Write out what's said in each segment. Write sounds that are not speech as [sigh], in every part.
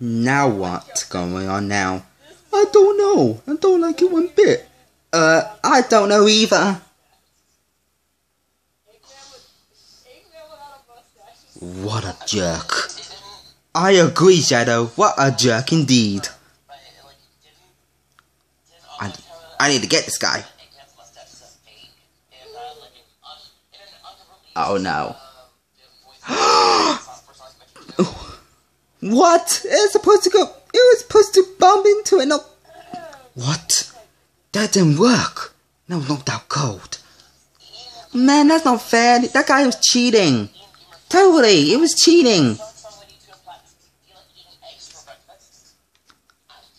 Now what's going on now? I don't know. I don't like it one bit. Uh, I don't know either. What a jerk. I agree, Shadow. What a jerk indeed. I, I need to get this guy. Oh no. What? It was supposed to go. It was supposed to bump into it. No. What? That didn't work. No, not that cold. Man, that's not fair. That guy was cheating. Totally, it was cheating.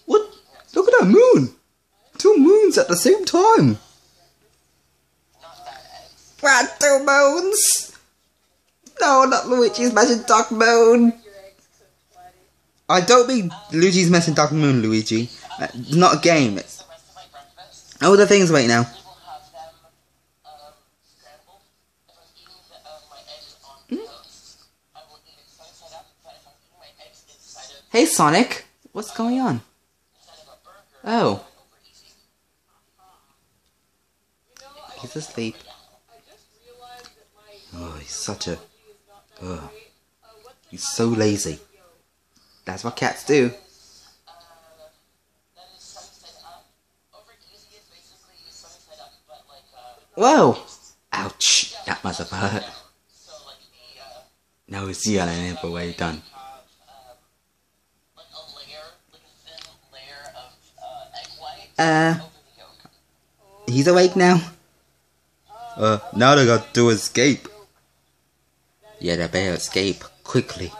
What? Look at that moon. Two moons at the same time. What, two moons? No, not Luigi's Magic Dark Moon. I don't mean Luigi's Mansion Dark Moon, Luigi. Uh, It's not a game. It's all the things right now. Hey, Sonic. What's going on? Oh. He's asleep. Oh, he's such a. Oh. He's so lazy. That's what cats do. Whoa! Ouch! That must have hurt. No, it's yelling it, but way done. Uh, he's awake now. Uh, now they got to escape. Yeah, they better escape quickly.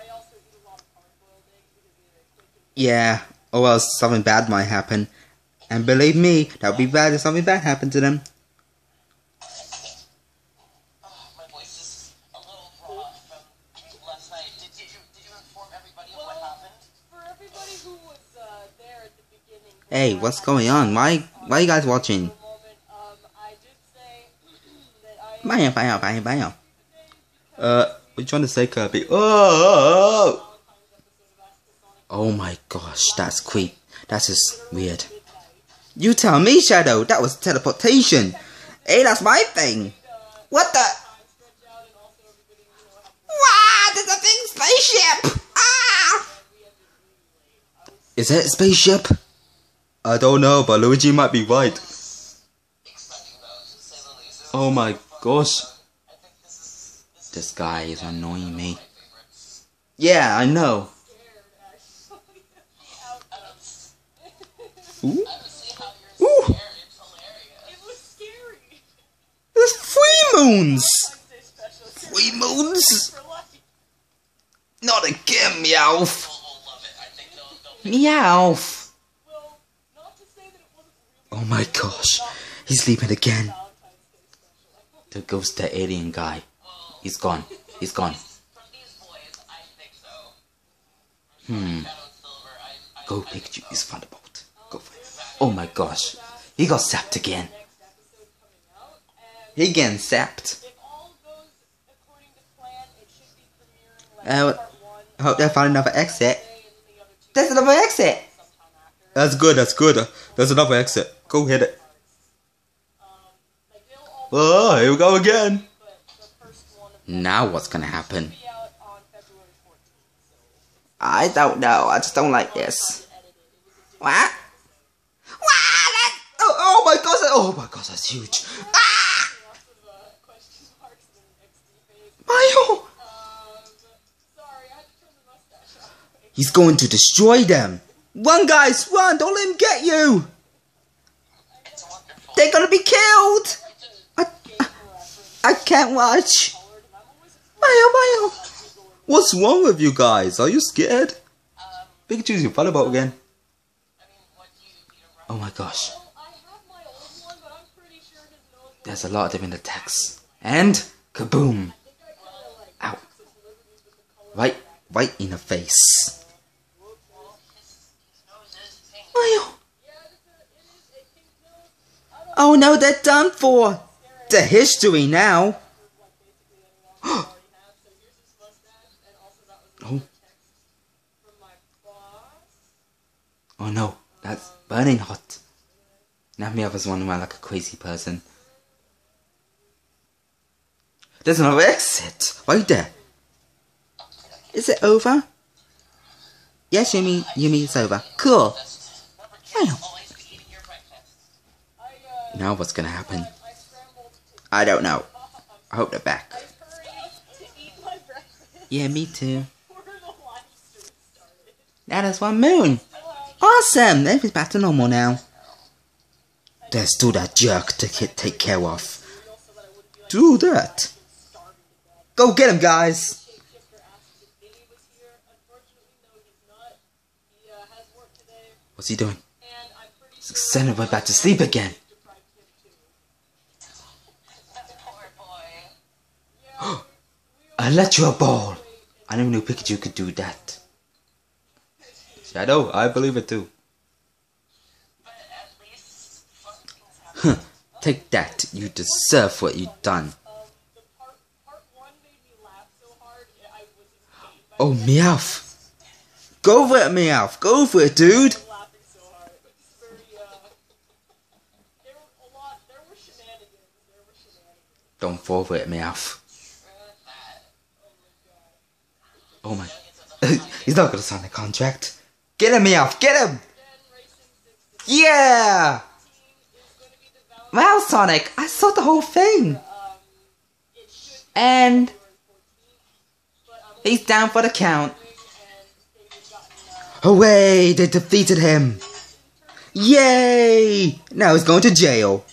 Yeah, or else something bad might happen. And believe me, that would be bad if something bad happened to them. Hey, what's going on? Why, why are you guys watching? Bam, bam, bam, bam. Uh, what you trying to say, Kirby? Oh! Oh my gosh, that's creep. That's just weird. You tell me, Shadow. That was teleportation. Hey, that's my thing. What the? Wow, there's a big spaceship! Ah! Is that a spaceship? I don't know, but Luigi might be right. Oh my gosh. This is guy is annoying me. is. Yeah, I know. Ooh. I can see how you're Ooh. scared. It's. It was scary. There's three moons! Wednesday. Three moons! Not again, Meowth! People will love it. I think they'll, they'll Meowth! Well, not to say that it wasn't really Oh my gosh. He's sleeping again. Valentine's Day special. The ghost, the alien guy. He's gone. He's gone. From these boys, I think so. Hmm. Shadow and Silver, I, I, Go Pikachu. He's Thunderbolt. Go for it. Oh my gosh. He got sapped again. Next episode coming out, and He getting sapped. if all goes according to plan, it should be premiering like Uh, I hope they found another exit. today and the other two There's another exit! That's good, that's good. There's another exit. Go hit it. Like they'll all Oh, here we go again. but the first one will Now what's gonna happen? be out on February 14th. So I don't know. I just don't like this. edited. It was a What? Wow, that, oh, oh my gosh, that- oh my gosh, that's huge. Ah! Mario! I. He's going to destroy them. Run, guys, run! Don't let him get you! They're gonna be killed! I, I can't watch. Mario, Mario! What's wrong with you guys? Are you scared? Pikachu's your again. I you, you know, Oh my gosh. There's a lot of different attacks. And kaboom! Ow. Right, right in the face. Oh no, they're done for! The history now! [gasps] oh, Oh no, that's burning hot. Now Meowth is running around like a crazy person. There's another exit right there. Is it over? Yes, Yumi. Yumi, it's over. Cool. Now what's gonna happen? I don't know. I hope they're back. Yeah, me too. Now there's one moon. Awesome! Everything's back to normal now. There's still that jerk to take care of. Do that. Go get him, guys. What's he doing? Send right back to sleep again. [gasps] electro ball. I never knew Pikachu could do that. Shadow, I believe it too. Huh. Take that. You deserve what you've done. um, the part part one made me laugh so hard I was in pain by Oh, Meowth. Go for it, Meowth. Go for it, dude. laughing so hard. It's very uh, there were a lot. There were shenanigans. There were shenanigans. Don't fall for it, Meowth. Oh my. [laughs] He's not gonna sign the contract. Get him, Meowth. Get him. Then Racing Six, the Yeah. team is going to be developed. Wow, Sonic. I saw the whole thing. Um, it should be And he's down for the count. Hooray! They defeated him. Yay! Now he's going to jail.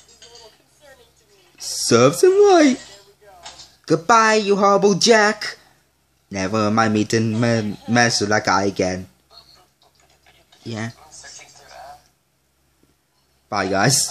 Serves him right. Goodbye, you horrible Jack. Never mind me to me- mess with that guy again. Yeah. Bye, guys.